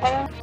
Thank ờ. you.